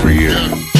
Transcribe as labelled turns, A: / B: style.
A: every year.